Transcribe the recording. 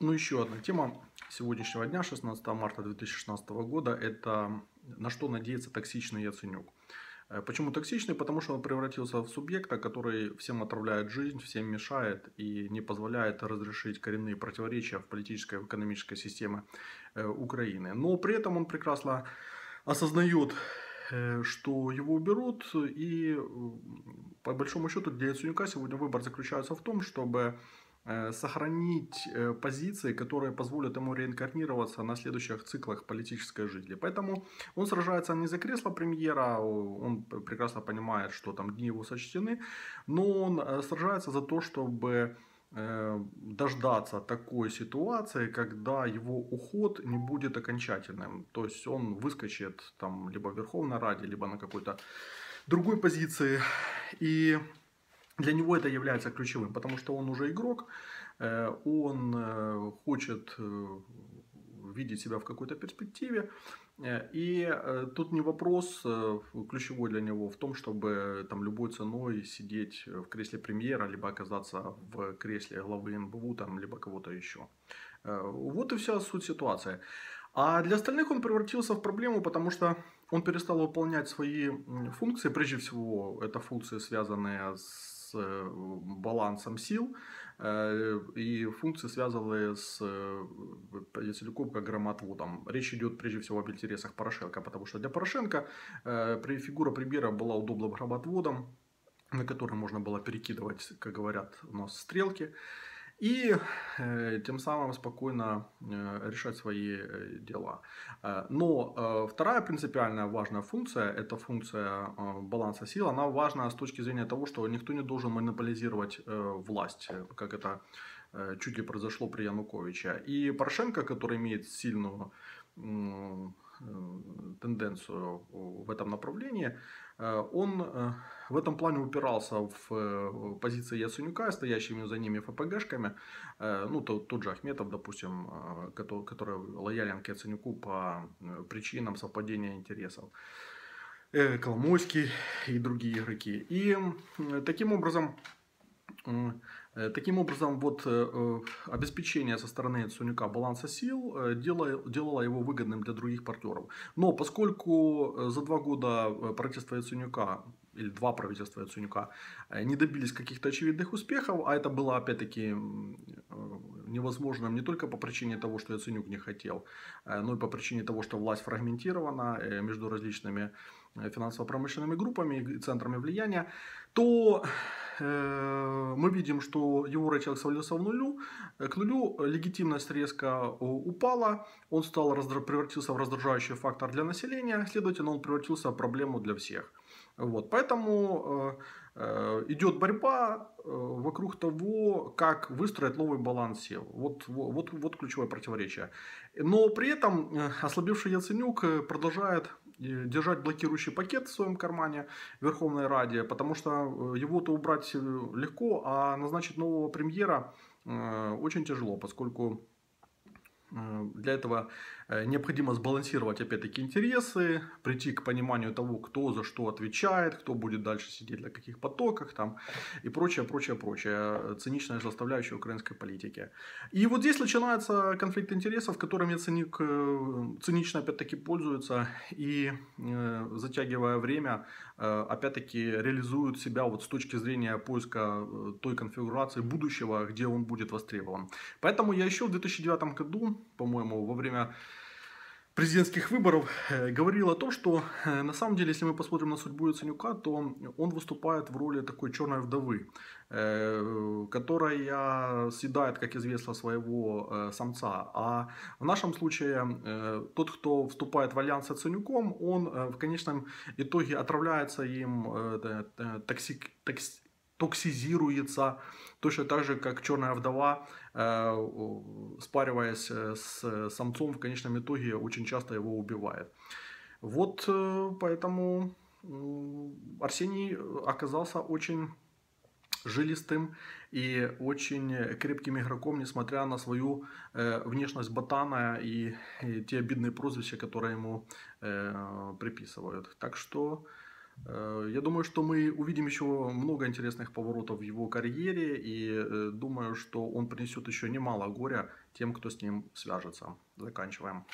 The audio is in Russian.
Ну, еще одна тема сегодняшнего дня, 16 марта 2016 года, это на что надеется токсичный Яценюк. Э, почему токсичный? Потому что он превратился в субъекта, который всем отравляет жизнь, всем мешает и не позволяет разрешить коренные противоречия в политической и экономической системе э, Украины. Но при этом он прекрасно осознает, э, что его уберут, и по большому счету для Яценюка сегодня выбор заключается в том, чтобы сохранить э, позиции, которые позволят ему реинкарнироваться на следующих циклах политической жизни. Поэтому он сражается не за кресло премьера, он прекрасно понимает, что там дни его сочтены, но он э, сражается за то, чтобы дождаться такой ситуации, когда его уход не будет окончательным. То есть он выскочит там либо в Верховной Раде, либо на какой-то другой позиции. И для него это является ключевым, потому что он уже игрок, э, он э, хочет э, видеть себя в какой-то перспективе. И тут не вопрос ключевой для него в том, чтобы там любой ценой сидеть в кресле премьера, либо оказаться в кресле главы НБУ, там, либо кого-то еще. Вот и вся суть ситуации. А для остальных он превратился в проблему, потому что он перестал выполнять свои функции. Прежде всего, это функции, связанные с э, балансом сил э, и функции, связанные с Яцелюком как громотводом. Речь идет прежде всего об интересах Порошенко, потому что для Порошенко э, фигура премьера была удобным громотводом, на который можно было перекидывать, как говорят у нас, стрелки и э, тем самым спокойно э, решать свои э, дела. Э, но э, вторая принципиальная важная функция, это функция э, баланса сил, она важна с точки зрения того, что никто не должен монополизировать э, власть, как это э, чуть ли произошло при Януковиче. И Порошенко, который имеет сильную э, тенденцию в этом направлении, э, он э, в этом плане упирался в э, позиции Яценюка, стоящими за ними ФПГшками, ну, тот, тот же Ахметов, допустим, который, который лоялен к Яценюку по причинам совпадения интересов. Коломойский и другие игроки. И таким образом Э, таким образом, вот э, э, обеспечение со стороны Цунюка баланса сил делало, его выгодным для других партнеров. Но поскольку за два года правительства Яценюка или два правительства Яценюка не добились каких-то очевидных успехов, а это было опять-таки невозможным не только по причине того, что Яценюк не хотел, но и по причине того, что власть фрагментирована между различными финансово-промышленными группами и центрами влияния, то Э, мы видим, что его рейтинг свалился в нулю, э, к нулю легитимность резко упала, он стал, превратился в раздражающий фактор для населения, следовательно, он превратился в проблему для всех. Вот, поэтому э, идет борьба вокруг того, как выстроить новый баланс сил. Вот, вот, вот ключевое противоречие. Но при этом ослабевший Яценюк продолжает держать блокирующий пакет в своем кармане Верховной Раде, потому что э, его-то убрать э, легко, а назначить нового премьера э, очень тяжело, поскольку для этого Э, необходимо сбалансировать опять-таки интересы, прийти к пониманию того, кто за что отвечает, кто будет дальше сидеть на каких потоках там, и прочее, прочее, прочее. Циничная составляющая украинской политики. И вот здесь начинается конфликт интересов, которыми ценик э, цинично опять-таки пользуется и э, затягивая время, опять-таки реализует себя вот с точки зрения поиска той конфигурации будущего, где он будет востребован. Поэтому я еще в 2009 году, по-моему, во время президентских выборов э, говорил о том, что э, на самом деле, если мы посмотрим на судьбу Яценюка, то он выступает в роли такой черной вдовы, э, которая съедает, как известно, своего самца. А в нашем случае тот, кто вступает в альянс с Яценюком, он в конечном итоге отравляется им токсик, токсик токсизируется точно так же, как черная вдова, э, спариваясь э, с самцом, в конечном итоге очень часто его убивает. Вот э, поэтому Арсений оказался очень жилистым и очень крепким игроком, несмотря на свою э, внешность ботана и, те обидные прозвища, которые ему э, приписывают. Так что Э, я думаю, что мы увидим еще много интересных поворотов в его карьере и э, думаю, что он принесет еще немало горя тем, кто с ним свяжется. Заканчиваем.